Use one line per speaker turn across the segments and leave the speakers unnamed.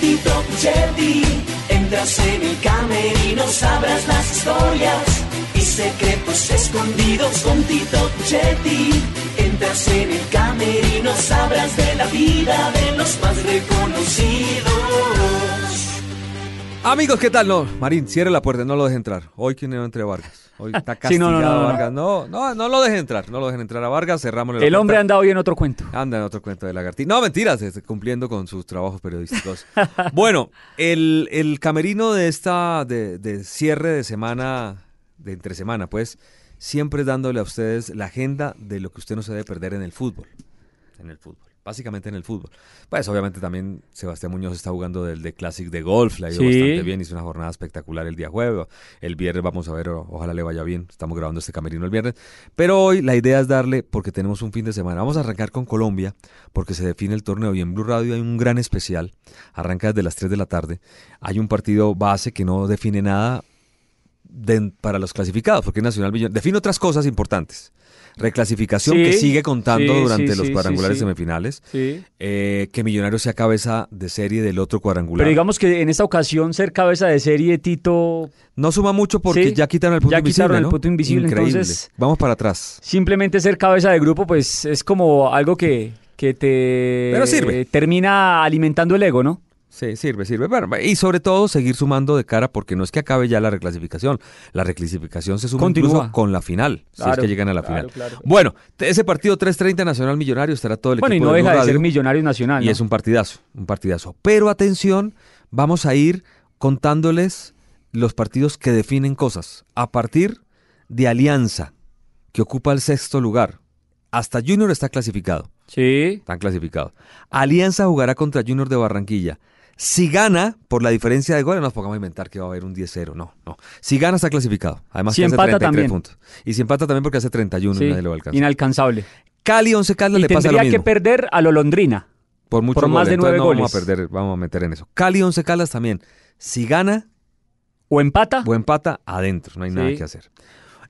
Tito Jetty. Entras en el camerino, sabrás las historias y secretos escondidos con Tito. Entras en el camerino, sabrás de la vida de los más reconocidos.
Amigos, ¿qué tal? No, Marín, cierre la puerta, no lo deje entrar. Hoy que no entre Vargas. Hoy está castigado
Sí, no, no, no, no.
Vargas. No, no, no lo dejen entrar, no lo dejen entrar a Vargas, cerramos
El hombre anda hoy en otro cuento.
Anda en otro cuento de lagartija. No, mentiras, cumpliendo con sus trabajos periodísticos. bueno, el, el camerino de esta, de, de cierre de semana, de entre semana, pues, siempre dándole a ustedes la agenda de lo que usted no se debe perder en el fútbol. En el fútbol. Básicamente en el fútbol. Pues obviamente también Sebastián Muñoz está jugando del de Classic de golf, le ha ido
Sí.
bastante bien, hizo una jornada espectacular el día jueves. El viernes vamos a ver, ojalá le vaya bien. Estamos grabando este camerino el viernes. Pero hoy la idea es darle, porque tenemos un fin de semana. Vamos a arrancar con Colombia, porque se define el torneo y en Blue Radio hay un gran especial. Arranca desde las 3 de la tarde. Hay un partido base que no define nada de- para los clasificados, porque Nacional Millon- define otras cosas importantes. Reclasificación
Sí,
que sigue contando
sí,
durante
sí,
los cuadrangulares semifinales. Eh, que Millonarios sea cabeza de serie del otro cuadrangular.
Pero digamos que en esta ocasión ser cabeza de serie Tito
no suma mucho porque ya quitaron el punto
ya
invisible.
quitaron el
¿no?
punto invisible,
Increíble.
entonces-
Vamos para atrás.
simplemente ser cabeza de grupo pues es como algo que, que te
Pero sirve.
termina alimentando el ego, ¿no?
Sí, sirve, sirve. Bueno, y sobre todo seguir sumando de cara porque no es que acabe ya la reclasificación. La reclasificación se suma
Continúa.
incluso con la final, si es
Claro,
que llegan a la
claro,
final.
claro.
Bueno, ese partido 3.30 Nacional Millonario estará todo el
Bueno, y
equipo
no
de
deja
Blue
de ser
Radio.
Millonarios Nacional.
Y
¿no?
es un partidazo, un partidazo. Pero atención, vamos a ir contándoles los partidos que definen cosas. A partir de Alianza, que ocupa el sexto lugar. Hasta Junior está clasificado.
Sí.
Están clasificados. Alianza jugará contra Junior de Barranquilla. Si gana, por la diferencia de goles, no nos pongamos a inventar que va a haber un 10-0. No, no. Si gana, está clasificado. Además,
Si
que hace
empata
33
también.
puntos. Y si empata también porque hace 31
sí,
y nadie lo va a alcanzar.
Inalcanzable.
Cali, 11 Caldas
Y
le pasa lo
tendría que perder a Lolondrina.
Por mucho
por más de
entonces
nueve
no Vamos a
goles.
perder, vamos a meter en eso. Cali, 11 Caldas también. Si gana
O empata.
o empata, adentro. No hay nada que hacer.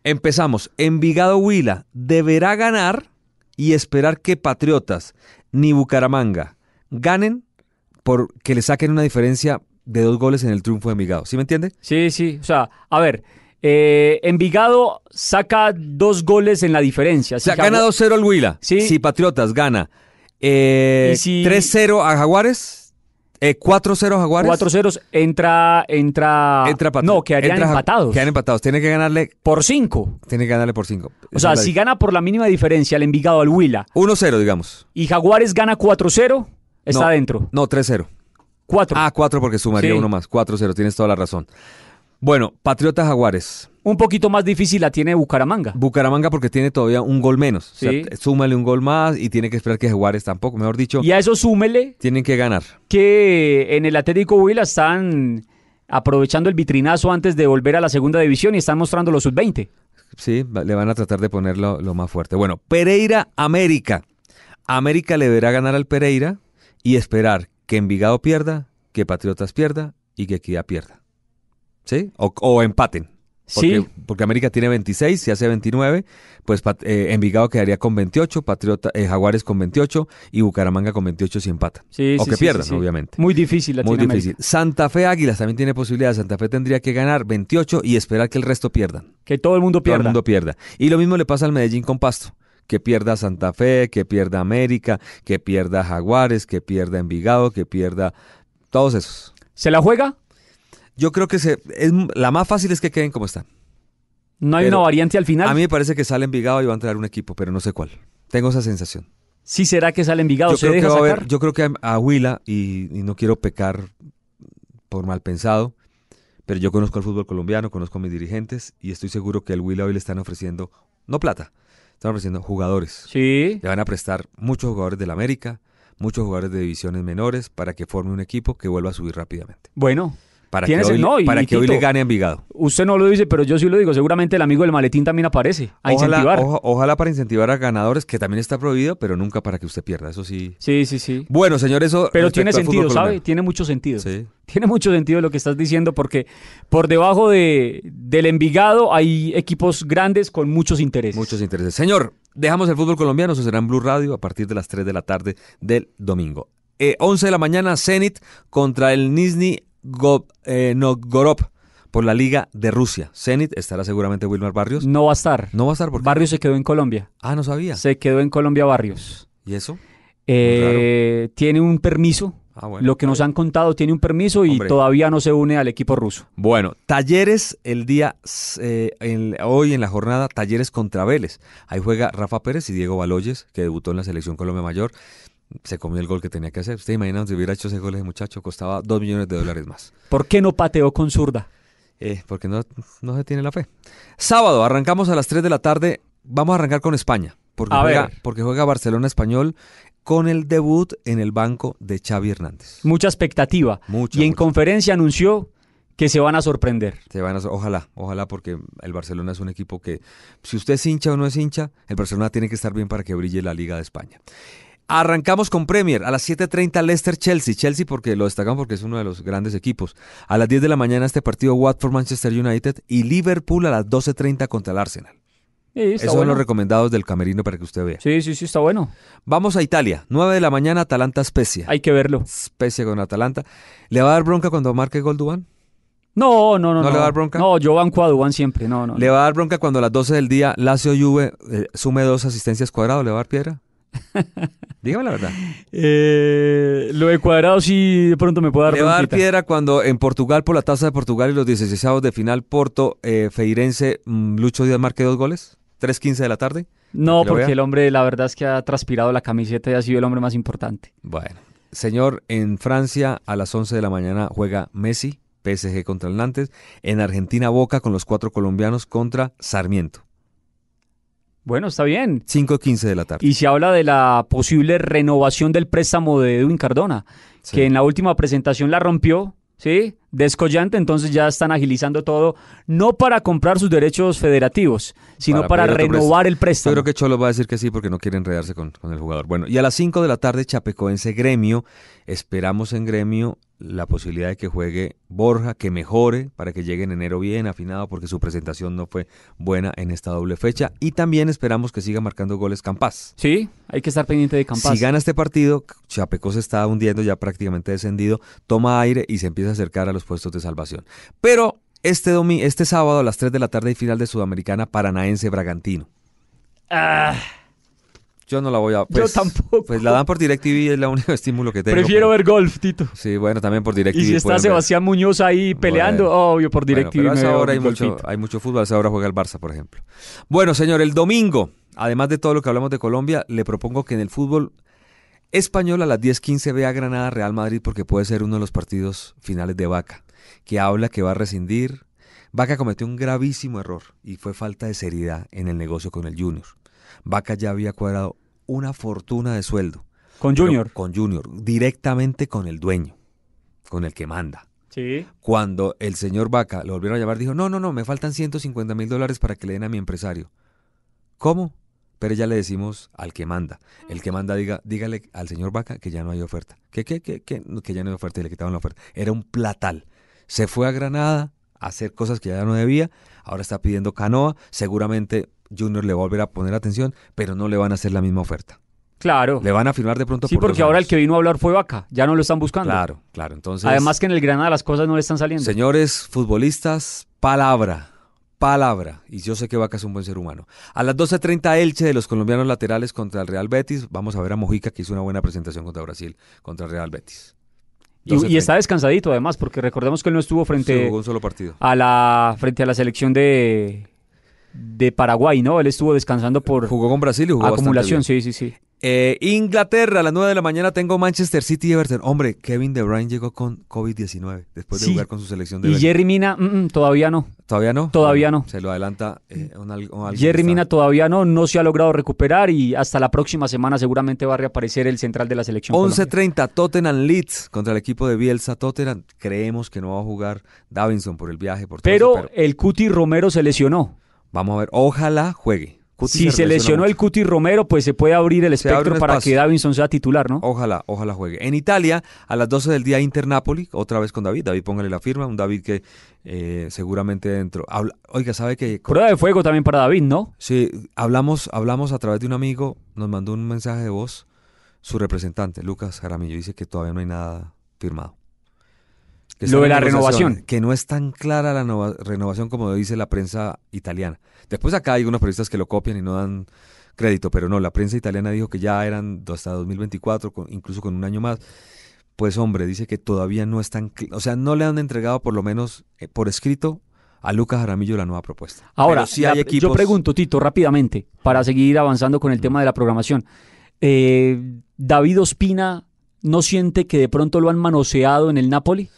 Empezamos. Envigado Huila deberá ganar y esperar que Patriotas ni Bucaramanga ganen por que le saquen una diferencia de dos goles en el triunfo de Envigado. ¿Sí me entiende?
Sí, sí. O sea, a ver. eh, Envigado saca dos goles en la diferencia.
O sea,
Si
gana
Jagu-
2-0 el Huila.
Sí.
Si Patriotas gana eh,
si-
3-0 a Jaguares, eh, 4-0 a Jaguares.
Cuatro ceros, entra, entra,
entra
no, quedarían
entra
empatados.
Quedan empatados. Tiene que ganarle,
por cinco.
tiene que ganarle por 5.
O sea, si gana por la mínima diferencia el Envigado al Huila
1-0, digamos.
y Jaguares gana 4-0, está
No,
adentro.
No, 3-0.
4.
Ah, 4 porque sumaría
Sí.
uno más. 4-0, tienes toda la razón. Bueno, Patriotas Jaguares.
Un poquito más difícil la tiene Bucaramanga.
Bucaramanga porque tiene todavía un gol menos. O sea,
Sí.
súmale un gol más y tiene que esperar que Jaguares tampoco. Mejor dicho,
Y a eso súmele
tienen que ganar.
que en el Atlético Huila están aprovechando el vitrinazo antes de volver a la segunda división y están mostrando los sub-20.
Sí, le van a tratar de ponerlo lo más fuerte. Bueno, Pereira América. América le deberá ganar al Pereira y esperar que Envigado pierda, que Patriotas pierda y que Equidad pierda. ¿Sí? O, o empaten. Porque,
Sí.
porque América tiene 26, si hace 29, pues eh, Envigado quedaría con 28, Patriota, eh, Jaguares con 28 y Bucaramanga con 28 si empatan.
Sí,
o
sí,
que pierdan, obviamente.
Muy difícil la
Muy difícil.
América.
Santa Fe Águilas también tiene posibilidades. Santa Fe tendría que ganar 28 y esperar que el resto pierdan.
Que todo el mundo
Todo
pierda.
el mundo pierda. Y lo mismo le pasa al Medellín con Pasto. Que pierda Santa Fe, que pierda América, que pierda Jaguares, que pierda Envigado, que pierda todos esos.
¿Se la juega?
Yo creo que se, es, la más fácil es que queden como están.
¿No hay
Pero
una variante al final?
A mí me parece que sale Envigado y va a entrar un equipo, pero no sé cuál. Tengo esa sensación.
¿Sí será que sale Envigado?
Yo
¿Se
creo, que
deja
a
sacar?
haber- yo creo que a, a Huila, y, y no quiero pecar por mal pensado, pero yo conozco el fútbol colombiano, conozco a mis dirigentes y estoy seguro que al Huila hoy le están ofreciendo, no plata, están ofreciendo jugadores.
Sí.
Le van a prestar muchos jugadores del América, muchos jugadores de divisiones menores para que forme un equipo que vuelva a subir rápidamente.
Bueno,
Para que hoy,
no, y-
para que hoy le gane a Envigado.
Usted no lo dice, pero yo sí lo digo. Seguramente el amigo del maletín también aparece a
Ojalá,
incentivar.
oja- ojalá para incentivar a ganadores, que también está prohibido, pero nunca para que usted pierda. Eso sí.
Sí, sí, sí.
Bueno, señor, eso.
Pero tiene sentido, ¿sabe? Tiene mucho sentido.
Sí.
Tiene mucho sentido lo que estás diciendo porque por debajo de, del Envigado hay equipos grandes con muchos intereses.
Muchos intereses. Señor, dejamos el fútbol colombiano, eso será en Blue Radio a partir de las 3 de la tarde del domingo. eh, 11 de la mañana, Zenit contra el Nizhny Go- eh, Novgorod por la Liga de Rusia. Zenit estará seguramente Wilmar Barrios.
No va a estar.
No va a estar porque...
Barrios se quedó en Colombia.
Ah, no sabía.
Se quedó en Colombia Barrios.
¿Y eso?
Eh, tiene un permiso.
Ah, bueno.
Lo que nos han contado tiene un permiso y
Hombre.
todavía no se une al equipo ruso.
Bueno, Talleres el día, eh, en- hoy en la jornada, Talleres contra Vélez. Ahí juega Rafa Pérez y Diego Baloyes, que debutó en la selección Colombia Mayor. Se comió el gol que tenía que hacer. ¿Usted imagina si hubiera hecho ese gol ese muchacho? Costaba dos millones de dólares más.
¿Por qué no pateó con zurda?
Eh, porque no, no se tiene la fe. Sábado, arrancamos a las 3 de la tarde. Vamos a arrancar con España. Porque,
A
juega,
ver.
porque juega Barcelona Español con el debut en el banco de Xavi Hernández.
Mucha expectativa.
Mucha,
y en
mucha.
conferencia anunció que se van a sorprender.
Se van a, ojalá, ojalá, porque el Barcelona es un equipo que, si usted es hincha o no es hincha, el Barcelona tiene que estar bien para que brille la Liga de España. Arrancamos con Premier a las 7.30 Leicester-Chelsea. Chelsea porque lo destacamos porque es uno de los grandes equipos. A las 10 de la mañana este partido Watford-Manchester United y Liverpool a las 12.30 contra el Arsenal.
Sí,
Esos son
bueno.
los recomendados del camerino para que usted vea.
Sí, sí, sí, está bueno.
Vamos a Italia. 9 de la mañana Atalanta-Spezia.
Hay que verlo.
Spezia con Atalanta. ¿Le va a dar bronca cuando marque gol Dubán?
No, no, no.
¿No le va a dar bronca?
No, yo banco a Dubán siempre. No, no.
¿Le va a dar bronca cuando a las 12 del día Lazio Juve eh, sume dos asistencias cuadrado? ¿Le va a dar piedra? Dígame la verdad.
Eh, lo de cuadrado sí de pronto me puede dar
¿Le va a dar piedra cuando en Portugal, por la tasa de Portugal y los 16 de final, Porto, eh, Feirense, mm, Lucho Díaz marque dos goles? ¿3.15 de la tarde?
No, porque el hombre, la verdad es que ha transpirado la camiseta y ha sido el hombre más importante.
Bueno. Señor, en Francia a las 11 de la mañana juega Messi, PSG contra el Nantes. En Argentina, Boca con los cuatro colombianos contra Sarmiento.
Bueno, está bien.
5.15 de la tarde.
Y se habla de la posible renovación del préstamo de Edwin Cardona,
Sí.
que en la última presentación la rompió, ¿sí? Descollante, entonces ya están agilizando todo, no para comprar sus derechos federativos, sino
Para
renovar el
Yo
préstamo.
creo que Cholo va a decir que sí porque no quiere enredarse con, con el jugador. Bueno, y a las 5 de la tarde, Chapecoense Gremio. Esperamos en Gremio la posibilidad de que juegue Borja, que mejore para que llegue en enero bien afinado porque su presentación no fue buena en esta doble fecha. Y también esperamos que siga marcando goles Campas.
Sí, hay que estar pendiente de Campas.
Si gana este partido, Chapeco se está hundiendo, ya prácticamente descendido, toma aire y se empieza a acercar a los puestos de salvación. Pero este, domi este sábado a las 3 de la tarde hay final de Sudamericana Paranaense Bragantino.
Ah,
Yo no la voy a. Pues,
tampoco.
Pues la dan por DirecTV, es el único estímulo que tengo.
prefiero
pero-
ver golf, Tito.
Sí, bueno, también por DirecTV.
Y si está
ver.
Sebastián Muñoz ahí peleando,
Bueno.
obvio, por
Bueno,
DirecTV.
pero a
me
esa
veo
hora hay mucho, hay mucho fútbol, a esa hora juega el Barça, por ejemplo. Bueno, señor, el domingo, además de todo lo que hablamos de Colombia, le propongo que en el fútbol español a las 10:15 vea Granada Real Madrid porque puede ser uno de los partidos finales de Vaca, que habla que va a rescindir. Vaca cometió un gravísimo error y fue falta de seriedad en el negocio con el Junior. Vaca ya había cuadrado una fortuna de sueldo.
Con Junior.
Con Junior, directamente con el dueño, con el que manda.
Sí.
Cuando el señor Vaca lo volvieron a llamar, dijo, no, no, no, me faltan 150 mil dólares para que le den a mi empresario. ¿Cómo? Pero ya le decimos al que manda. El que manda diga, dígale al señor Vaca que ya no hay oferta. ¿Qué, qué, qué, qué? Que ya no hay oferta y le quitaban la oferta. Era un platal. Se fue a Granada a hacer cosas que ya no debía. Ahora está pidiendo canoa. Seguramente Junior le va a volver a poner atención, pero no le van a hacer la misma oferta.
Claro.
Le van a firmar de pronto
Sí,
por
porque ahora el que vino a hablar fue Vaca. Ya no lo están buscando.
Claro, claro. Entonces,
Además que en el Granada las cosas no le están saliendo.
Señores futbolistas, palabra, palabra. Y yo sé que Vaca es un buen ser humano. A las 12.30 Elche de los colombianos laterales contra el Real Betis. Vamos a ver a Mojica que hizo una buena presentación contra Brasil, contra el Real Betis.
Y, y
12:30.
está descansadito además, porque recordemos que él no estuvo frente
jugó un solo partido.
a la frente a la selección de de Paraguay, ¿no? Él estuvo descansando por
Jugó con Brasil y jugó
acumulación, sí, sí, sí.
Eh, Inglaterra, a las 9 de la mañana tengo Manchester City y Everton. Hombre, Kevin De Bruyne llegó con COVID-19 después de
Sí.
jugar con su selección de
Y. Jerry Mina, mm, mm, todavía no.
¿Todavía no?
Todavía no.
Se lo adelanta eh, un, al- un que
Jerry
está-
Mina todavía no, no se ha logrado recuperar y hasta la próxima semana seguramente va a reaparecer el central de la selección. Colombia.
11.30 Tottenham Leeds contra el equipo de Bielsa. Tottenham creemos que no va a jugar Davinson por el viaje. Por todo
Pero
eso,
el Cuti Romero se lesionó.
Vamos a ver. Ojalá juegue. Cuti
si se lesionó el. Cuti Romero, pues se puede abrir el
abre
espectro para que Davinson sea titular, ¿no?
Ojalá, ojalá juegue. En Italia, a las 12 del día, Inter Napoli, otra vez con David. David, póngale la firma. Un David que eh, seguramente dentro. habla- Oiga, ¿sabe que
Prueba de fuego también para David, ¿no?
Sí, hablamos, hablamos a través de un amigo, nos mandó un mensaje de voz su representante, Lucas Jaramillo, dice que todavía no hay nada firmado. Que
Lo de la renovación.
Que no es tan clara la nova- renovación como dice la prensa italiana. Después acá hay unos periodistas que lo copian y no dan crédito, pero no, la prensa italiana dijo que ya eran hasta 2024, con- incluso con un año más. Pues hombre, dice que todavía no están, o sea, no le han entregado por lo menos eh, por escrito a Lucas Jaramillo la nueva propuesta.
Ahora,
Pero sí
la-
hay
yo pregunto, Tito, rápidamente, para seguir avanzando con el tema de la programación. Eh, ¿David Ospina no siente que de pronto lo han manoseado en el Napoli?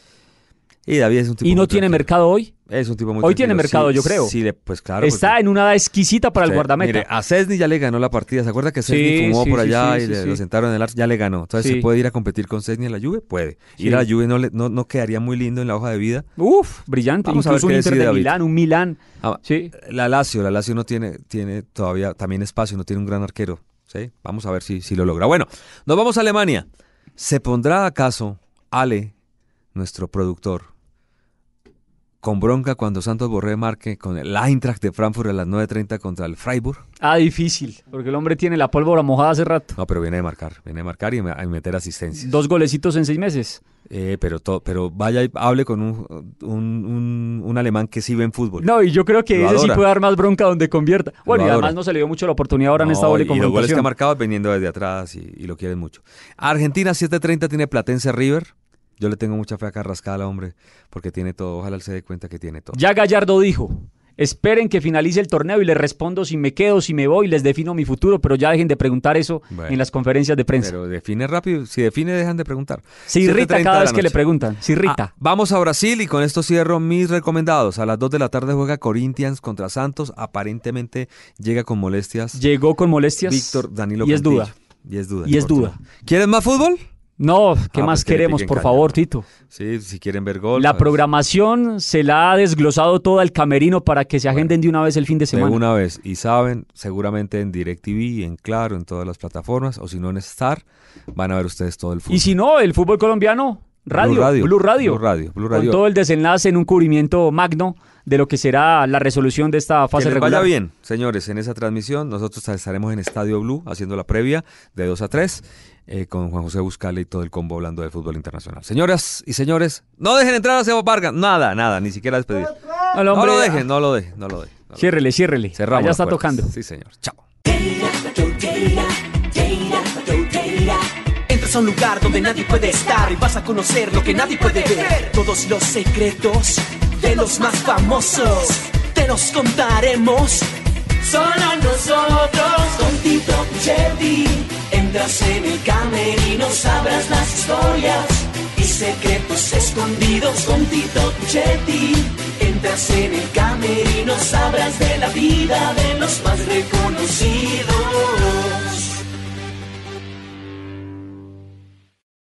Y David es un tipo
¿Y no
muy
tiene
tranquilo.
mercado hoy?
Es un tipo muy
Hoy tiene mercado,
Sí,
yo creo.
Sí, pues claro.
Está en una edad exquisita para el guardameta.
Mire, a Cesny ya le ganó la partida. ¿Se acuerda que Cesny
Sí,
fumó por allá y le- lo sentaron en el arco? Ya le ganó. Entonces. ¿se puede ir a competir con Cesny en la Juve? Puede. Ir a la Juve no, le- no, no quedaría muy lindo en la hoja de vida.
Uf, brillante.
Vamos a ver
un Inter de
David.
Milán, un Milán.
Ah,
Sí.
La Lazio, la Lazio no tiene, tiene todavía también espacio, no tiene un gran arquero. ¿sí? Vamos a ver si, si lo logra. Bueno, nos vamos a Alemania. ¿Se pondrá acaso Ale, nuestro productor, con bronca cuando Santos Borré marque con el Eintracht de Frankfurt a las 9.30 contra el Freiburg?
Ah, difícil, porque el hombre tiene la pólvora mojada hace rato.
No, pero viene de marcar, viene de marcar y a meter asistencias.
Dos golecitos en seis meses.
Eh, pero, to- pero vaya y hable con un, un, un- un alemán que sí ve en fútbol.
No, y yo creo que
Lo
ese sí puede dar más bronca donde convierta. Bueno, y además no se le dio mucho la oportunidad ahora en esta
No,
doble
y los goles que ha
confrontación.
marcado es viniendo desde atrás y, y lo quieren mucho. Argentina 7.30 tiene Platense River. Yo le tengo mucha fe a Carrascal, hombre, porque tiene todo. Ojalá él se dé cuenta que tiene todo.
Ya Gallardo dijo, esperen que finalice el torneo y les respondo si me quedo, si me voy, les defino mi futuro, pero ya dejen de preguntar eso
Bueno.
en las conferencias de prensa.
Pero define rápido. Si define, dejan de preguntar.
se irrita
7:30
cada vez que le preguntan, se irrita.
Ah, vamos a Brasil y con esto cierro mis recomendados. A las 2 de la tarde juega Corinthians contra Santos. Aparentemente llega con molestias
Llegó con molestias
Víctor Danilo
y es
Cantillo.
duda.
Y es duda.
Y es duda.
¿Quieren más fútbol?
No, ¿qué
Ah,
más
pues le
queremos, por
caña,
favor,
¿no?
Tito?
Sí, si quieren ver gol.
La
pues,
programación se la ha desglosado toda el camerino para que se agenden de una vez el fin de
De
semana.
una vez. Y saben, seguramente en DirecTV, en Claro, en todas las plataformas, o si no en Star, van a ver ustedes todo el fútbol.
Y si no, el fútbol colombiano, radio,
Blue Radio.
Blue Radio.
Blue Radio, Blue
Con
Radio.
todo el desenlace en un cubrimiento magno de lo que será la resolución de esta
Que
fase
les
regular.
vaya bien, señores, en esa transmisión. Nosotros estaremos en Estadio Blue haciendo la previa de 2 a 3 eh, con Juan José Buscale y todo el combo hablando de fútbol internacional. Señoras y señores, no dejen entrar a Seba Vargas. Nada, nada, ni siquiera despedir. No lo dejen, no lo dejen, no lo dejen. no
Ciérrele, ciérrele.
Cerramos.
Ya está
puertas.
tocando.
Sí, señor. Chao.
Entras a un lugar donde nadie puede estar y vas a conocer lo que nadie puede ver. Todos los secretos de los más famosos te los contaremos. Solo nosotros con Tito Puchetti. Entras en el camerino, sabrás las historias y secretos escondidos con Tito Puchetti. Entras en el camerino, sabrás de la vida de los más reconocidos.